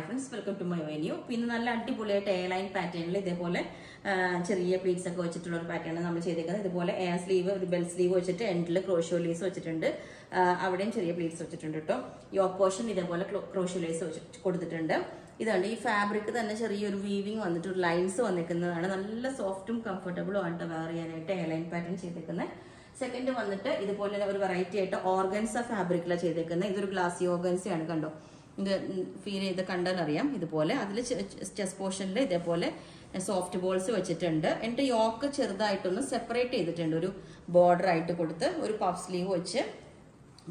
Hi friends welcome to my venue പിന്നെ നല്ല അടിപൊളിയായിട്ട് എയർ ലൈൻ പാറ്റേണിൽ ഇതേപോലെ ചെറിയ പ്ലീറ്റ്സ് ഒക്കെ വെച്ചിട്ടുള്ള ഒരു പാറ്റേൺ നമ്മൾ ചെയ്തേക്കുന്നത്. ഇതുപോലെ എയർ സ്ലീവ് ഒരു ബെൽ സ്ലീവ് വെച്ചിട്ട് എൻഡിൽ ക്രോഷോ ലേസ് വെച്ചിട്ടുണ്ട്. അവിടെയും ചെറിയ പ്ലീറ്റ്സ് വെച്ചിട്ടുണ്ട് കേട്ടോ യോക്ക് പോർഷൻ ഇതേപോലെ ക്രോഷോ ലേസ് കൊടുത്തിട്ടുണ്ട്. ഇതുണ്ട് ഈ ഫാബ്രിക് തന്നെ ചെറിയൊരു വീവിങ് വന്നിട്ട് ഒരു ലൈൻസ് വന്നിരിക്കുന്നതാണ്. നല്ല സോഫ്റ്റും കംഫർട്ടബിളും ആണ് വെയർ ചെയ്യാനായിട്ട് എയർ ലൈൻ പാറ്റേൺ ചെയ്തേക്കുന്നത് സെക്കൻഡ് വന്നിട്ട് ഇതുപോലെ ഒരു വെറൈറ്റി ആയിട്ട് ഓർഗൻസ ഫാബ്രിക്കിലാണ് ചെയ്തേക്കുന്നത് ഇതൊരു ഗ്ലാസ് ഓർഗൻസയാണ് കണ്ടോ? ഫീൽ ചെയ്ത് കണ്ടാൽ അറിയാം ഇതുപോലെ അതിൽ ചെസ് പോർഷനിൽ ഇതേപോലെ സോഫ്റ്റ് ബോൾസ് വെച്ചിട്ടുണ്ട്. എന്നിട്ട് യോക്ക് ചെറുതായിട്ടൊന്ന് സെപ്പറേറ്റ് ചെയ്തിട്ടുണ്ട്. ഒരു ബോർഡർ ആയിട്ട് കൊടുത്ത് ഒരു പഫ് സ്ലീവ് വെച്ച്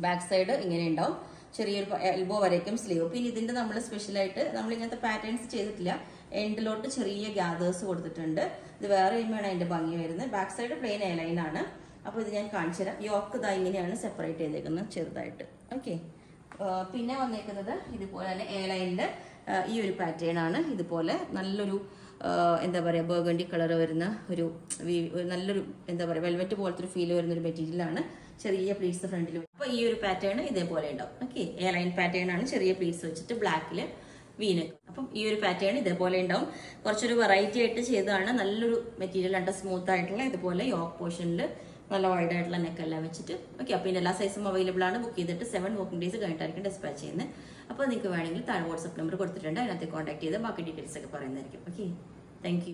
ബാക്ക് സൈഡ് ഇങ്ങനെ ഉണ്ടാവും. ചെറിയൊരു എൽബോ വരയ്ക്കും സ്ലീവ് പിന്നെ ഇതിന്റെ നമ്മൾ സ്പെഷ്യലായിട്ട് നമ്മൾ ഇങ്ങനത്തെ പാറ്റേൺസ് ചെയ്തിട്ടില്ല. എൻഡിലോട്ട് ചെറിയ ഗ്യാദേഴ്സ് കൊടുത്തിട്ടുണ്ട്. ഇത് വേറെ ഇമ്മയാണ് അതിന്റെ ഭംഗി വരുന്നത്. ബാക്ക് സൈഡ് പ്ലെയിൻ എയർലൈൻ ആണ്. അപ്പോൾ ഇത് ഞാൻ കാണിച്ചു തരാം യോക്ക് ഇതാ ഇങ്ങനെയാണ് സെപ്പറേറ്റ് ചെയ്തേക്കുന്നത് ചെറുതായിട്ട്. ഓക്കെ പിന്നെ വന്നേക്കുന്നത് ഇതുപോലെ തന്നെ എയർലൈനിന്റെ ഈ ഒരു പാറ്റേൺ ആണ്. ഇതുപോലെ നല്ലൊരു എന്താ പറയുക ബർഗണ്ടി കളർ വരുന്ന ഒരു നല്ലൊരു എന്താ പറയുക വെൽവെറ്റ് പോലത്തെ ഒരു ഫീൽ വരുന്ന ഒരു മെറ്റീരിയൽ ആണ് ചെറിയ പ്ലീറ്റ്സ് ഫ്രണ്ടിൽ അപ്പൊ ഈ ഒരു പാറ്റേൺ ഇതേപോലെ ഉണ്ടാവും. ഓക്കെ ലൈൻ പാറ്റേൺ ആണ് ചെറിയ പ്ലീറ്റ്സ് വെച്ചിട്ട് ബ്ലാക്കിൽ വീനക്ക് അപ്പം ഈ ഒരു പാറ്റേൺ ഇതേപോലെ ഉണ്ടാവും. കുറച്ചൊരു വെറൈറ്റി ആയിട്ട് ചെയ്തതാണ്. നല്ലൊരു മെറ്റീരിയൽ ആണ്. സ്മൂത്ത് ആയിട്ടുള്ള ഇതുപോലെ യോക്ക് പോർഷനിൽ നല്ല വൈഡ് ആയിട്ടുള്ള നെക്ക് എല്ലാം വെച്ചിട്ട്. ഓക്കെ അപ്പോൾ ഇതിന്റെ എല്ലാ സൈസും അവൈലബിൾ ആണ്. ബുക്ക് ചെയ്തിട്ട് സെവൻ വർക്കിംഗ് ഡേയ്സ് കഴിഞ്ഞിട്ടായിരിക്കും ഡിസ്പാച്ച് ചെയ്യുന്നത്. അപ്പോൾ നിങ്ങൾക്ക് വേണമെങ്കിൽ താഴെ വാട്സ്ആപ്പ് നമ്പർ കൊടുത്തിട്ടുണ്ട്. അതിനകത്ത് കോൺടാക്ട് ചെയ്ത് ബാക്കി ഡീറ്റെയിൽസ് ഒക്കെ പറയുന്നതായിരിക്കും. Okay thank